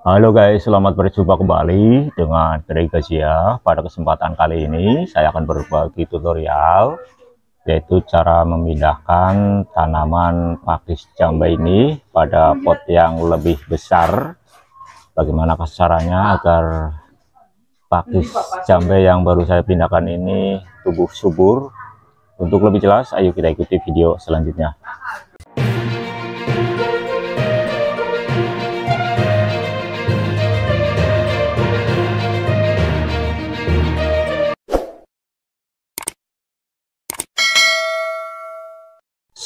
Halo guys, selamat berjumpa kembali dengan Grey Gazia. Pada kesempatan kali ini, saya akan berbagi tutorial yaitu cara memindahkan tanaman pakis jambe ini pada pot yang lebih besar. Bagaimana caranya agar pakis jambe yang baru saya pindahkan ini tumbuh subur? Untuk lebih jelas, ayo kita ikuti video selanjutnya.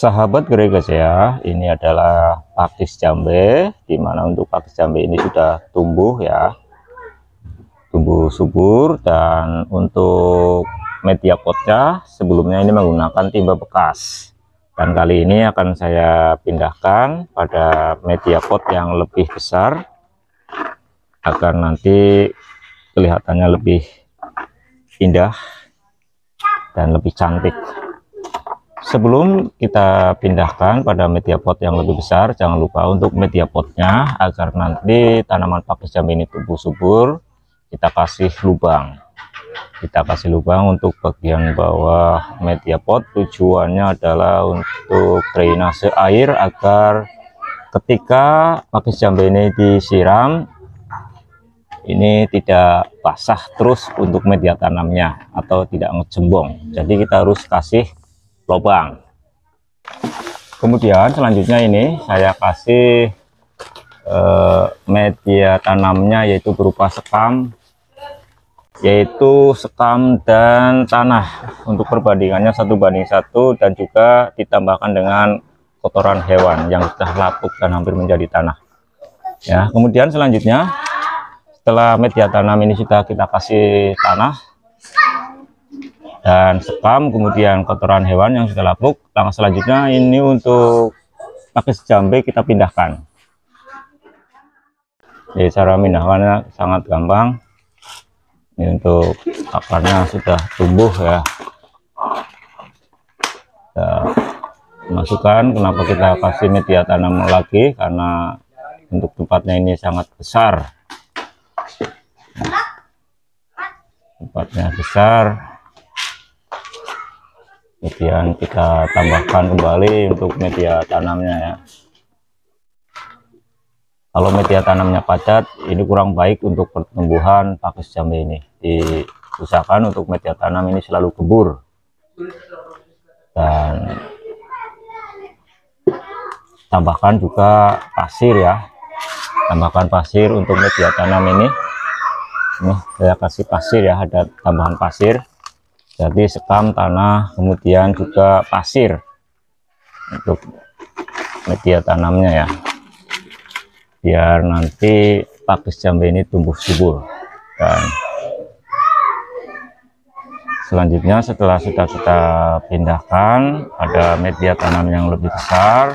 Sahabat gregas ya. Ini adalah pakis jambe di mana untuk pakis jambe ini sudah tumbuh ya. Tumbuh subur dan untuk media potnya sebelumnya ini menggunakan timba bekas. Dan kali ini akan saya pindahkan pada media pot yang lebih besar agar nanti kelihatannya lebih indah dan lebih cantik sebelum kita pindahkan pada media pot yang lebih besar jangan lupa untuk media potnya agar nanti tanaman pakis jambe ini tumbuh subur. Kita kasih lubang. Kita kasih lubang untuk bagian bawah media pot. Tujuannya adalah untuk drainase air agar ketika pakis jambe ini disiram ini tidak basah terus untuk media tanamnya atau tidak ngejembong. Jadi kita harus kasih lubang. Kemudian selanjutnya ini saya kasih eh, media tanamnya yaitu berupa sekam yaitu sekam dan tanah. Untuk perbandingannya satu banding satu dan juga ditambahkan dengan kotoran hewan yang sudah lapuk dan hampir menjadi tanah. Ya kemudian selanjutnya setelah media tanam ini sudah kita kasih tanah dan sekam kemudian kotoran hewan yang sudah lapuk. Langkah selanjutnya ini untuk pakai jambe kita pindahkan. Jadi cara pindahkannya sangat gampang. Ini untuk akarnya sudah tumbuh ya. Kita masukkan kenapa kita kasih media tanam lagi? Karena untuk tempatnya ini sangat besar. Tempatnya besar kemudian kita tambahkan kembali untuk media tanamnya ya. Kalau media tanamnya pacat ini kurang baik untuk pertumbuhan pakis jambe ini. Diusahakan untuk media tanam ini selalu kebur dan tambahkan juga pasir ya. Tambahkan pasir untuk media tanam ini. Ini saya kasih pasir ya ada tambahan pasir jadi sekam tanah kemudian juga pasir untuk media tanamnya ya. Biar nanti pakis jambe ini tumbuh subur. Dan selanjutnya setelah sudah kita pindahkan ada media tanam yang lebih besar.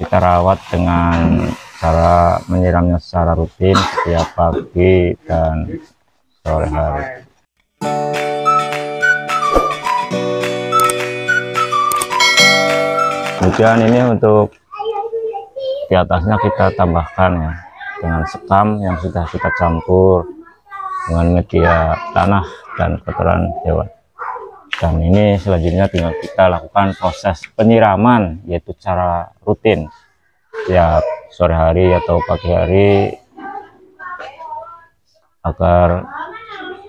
Kita rawat dengan cara menyiramnya secara rutin setiap pagi dan sore hari kemudian ini untuk di atasnya kita tambahkan ya dengan sekam yang sudah kita campur dengan media tanah dan kotoran hewan. Dan ini selanjutnya tinggal kita lakukan proses penyiraman yaitu cara rutin. Ya sore hari atau pagi hari agar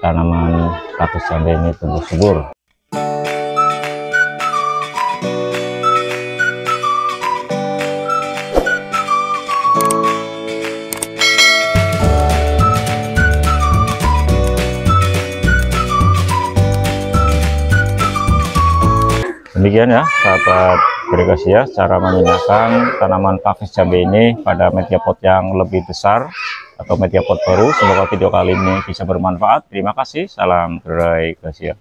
tanaman kaktus jambe ini tumbuh subur. Demikian ya sahabat berikasia cara memindahkan tanaman pakis jambe ini pada media pot yang lebih besar atau media pot baru semoga video kali ini bisa bermanfaat. Terima kasih. Salam berikasia